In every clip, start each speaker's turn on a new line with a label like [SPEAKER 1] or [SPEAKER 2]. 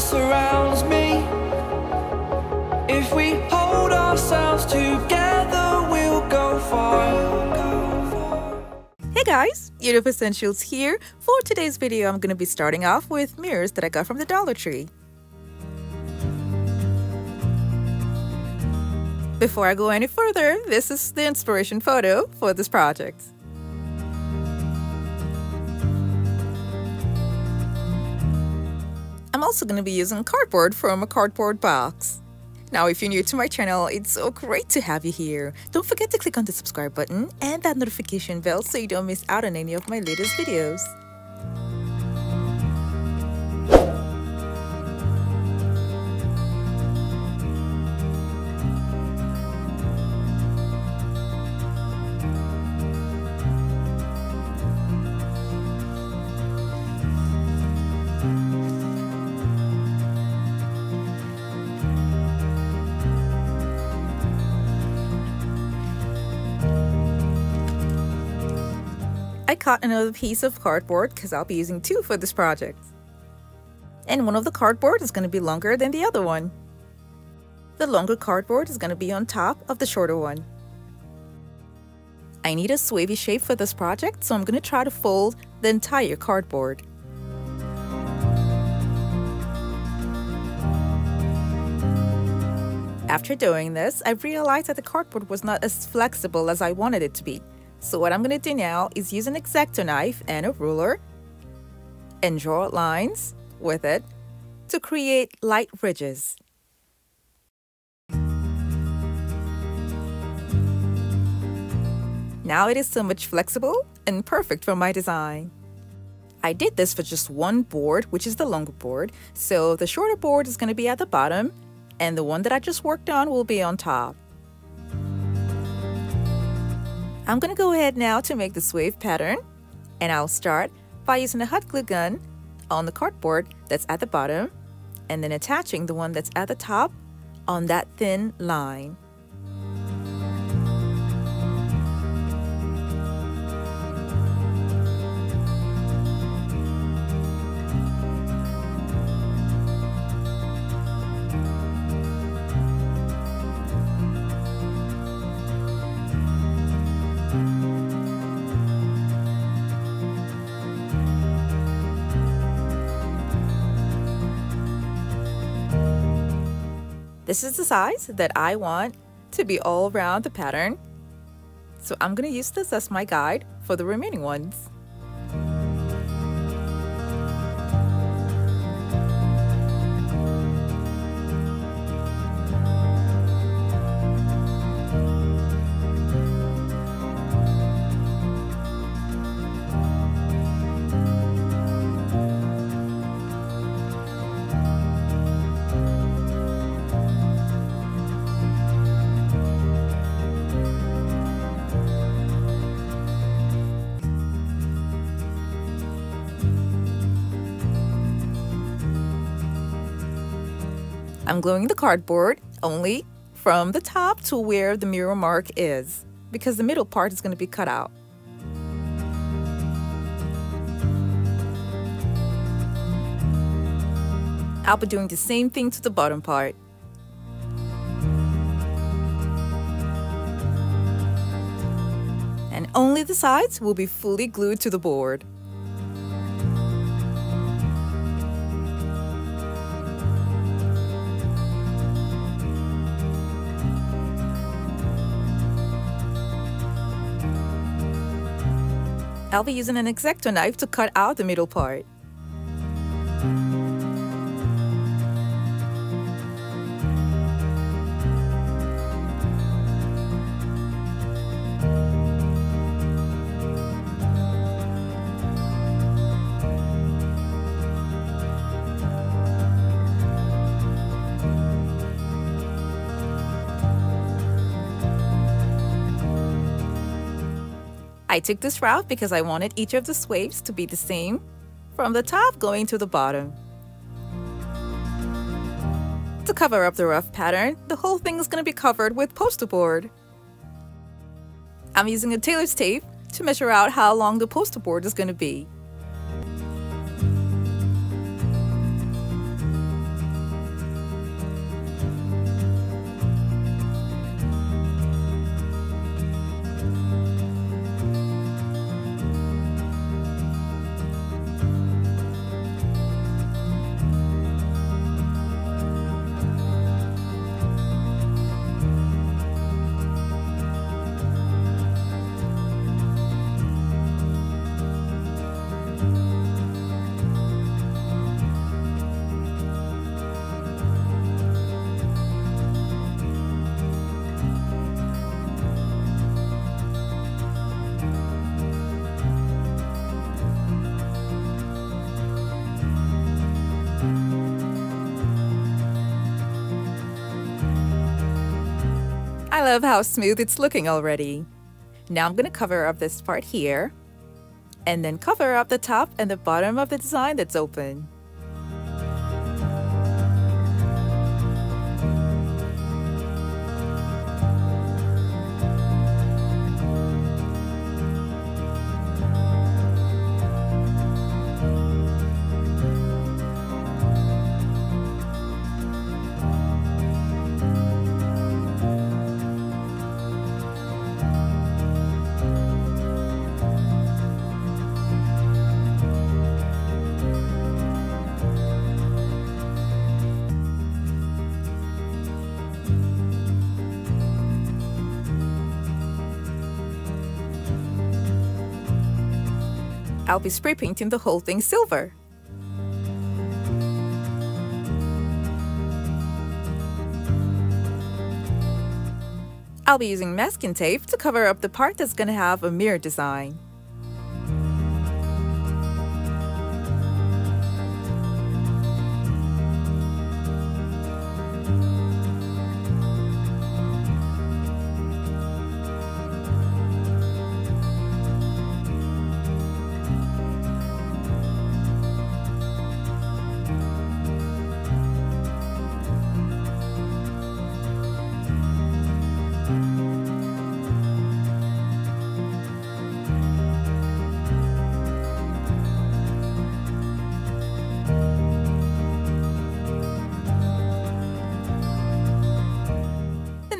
[SPEAKER 1] surrounds me. If we hold ourselves together, we'll go far.
[SPEAKER 2] Hey guys, Yoduvh Essentials here. For today's video, I'm going to be starting off with mirrors that I got from the Dollar Tree. Before I go any further, this is the inspiration photo for this project. I'm also going to be using cardboard from a cardboard box. Now, if you're new to my channel, it's so great to have you here. Don't forget to click on the subscribe button and that notification bell so you don't miss out on any of my latest videos. I cut another piece of cardboard because I'll be using two for this project. And one of the cardboard is going to be longer than the other one. The longer cardboard is going to be on top of the shorter one. I need a swavy shape for this project, so I'm going to try to fold the entire cardboard. After doing this, I realized that the cardboard was not as flexible as I wanted it to be. So what I'm going to do now is use an X-Acto knife and a ruler and draw lines with it to create light ridges. Now it is so much flexible and perfect for my design. I did this for just one board, which is the longer board, so the shorter board is going to be at the bottom and the one that I just worked on will be on top. I'm going to go ahead now to make the swave pattern and I'll start by using a hot glue gun on the cardboard that's at the bottom and then attaching the one that's at the top on that thin line. This is the size that I want to be all around the pattern. So I'm going to use this as my guide for the remaining ones. I'm gluing the cardboard only from the top to where the mirror mark is because the middle part is going to be cut out. I'll be doing the same thing to the bottom part. And only the sides will be fully glued to the board. I'll be using an X-Acto knife to cut out the middle part. I took this route because I wanted each of the swaves to be the same from the top going to the bottom. To cover up the rough pattern, the whole thing is going to be covered with poster board. I'm using a tailor's tape to measure out how long the poster board is going to be. I love how smooth it's looking already. Now I'm to cover up this part here and then cover up the top and the bottom of the design that's open. I'll be spray painting the whole thing silver. I'll be using masking tape to cover up the part that's to have a mirror design.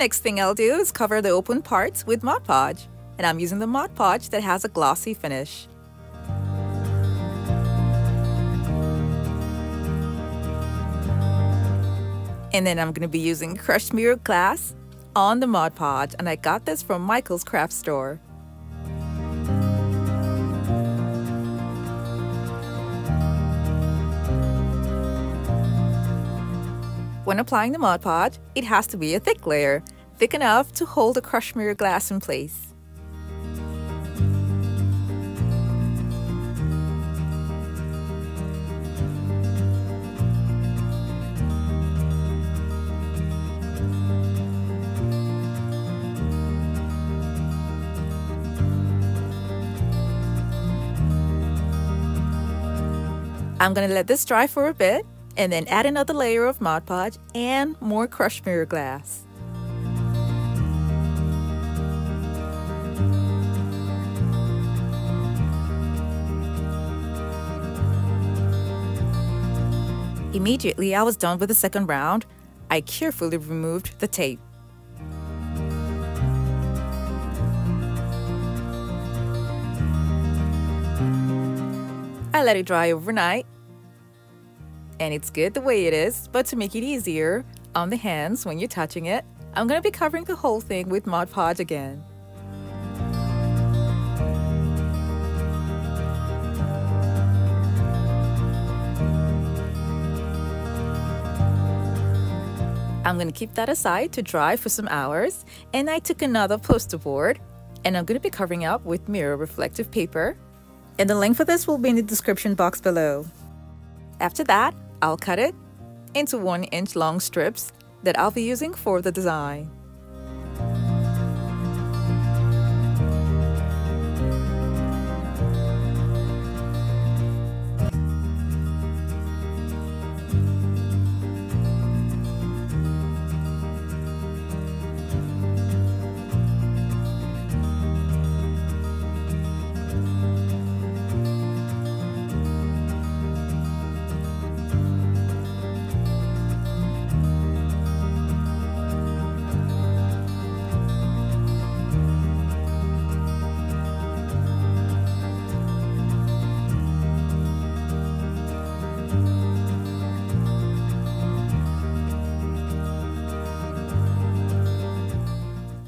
[SPEAKER 2] Next thing I'll do is cover the open parts with Mod Podge. And I'm using the Mod Podge that has a glossy finish. And then I'm going to be using crushed mirror glass on the Mod Podge. And I got this from Michael's craft store. When applying the Mod Podge, it has to be a thick layer, thick enough to hold the crushed mirror glass in place. I'm gonna let this dry for a bit and then add another layer of Mod Podge and more crushed mirror glass. Immediately I was done with the second round, I carefully removed the tape. I let it dry overnight and it's good the way it is, but to make it easier on the hands when you're touching it, I'm going to be covering the whole thing with Mod Podge again. I'm going to keep that aside to dry for some hours and I took another poster board and I'm going to be covering up with mirror reflective paper and the link for this will be in the description box below. After that, I'll cut it into 1 inch long strips that I'll be using for the design.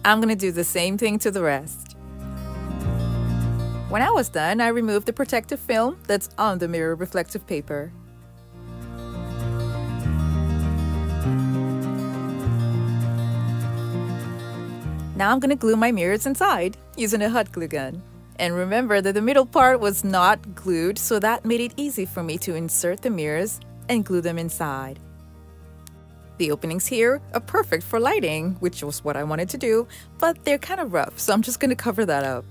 [SPEAKER 2] I'm going to do the same thing to the rest. When I was done, I removed the protective film that's on the mirror reflective paper. Now I'm going to glue my mirrors inside using a hot glue gun. And remember that the middle part was not glued, so that made it easy for me to insert the mirrors and glue them inside. The openings here are perfect for lighting, which was what I wanted to do, but they're kind of rough, so I'm just going to cover that up.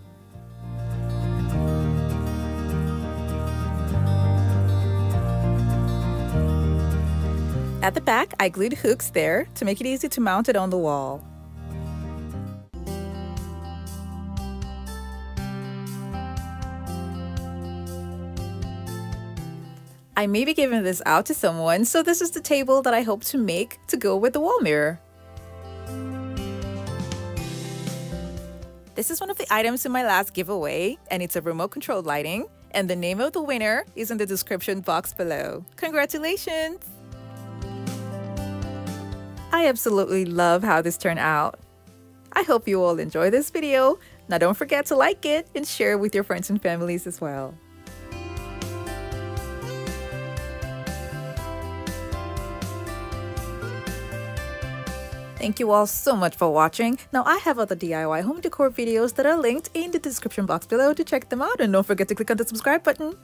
[SPEAKER 2] At the back, I glued hooks there to make it easy to mount it on the wall. I may be giving this out to someone, so this is the table that I hope to make to go with the wall mirror. This is one of the items in my last giveaway, and it's a remote controlled lighting, and the name of the winner is in the description box below. Congratulations! I absolutely love how this turned out. I hope you all enjoy this video. Now don't forget to like it and share it with your friends and families as well. Thank you all so much for watching. Now I have other DIY home decor videos that are linked in the description box below to check them out and don't forget to click on the subscribe button.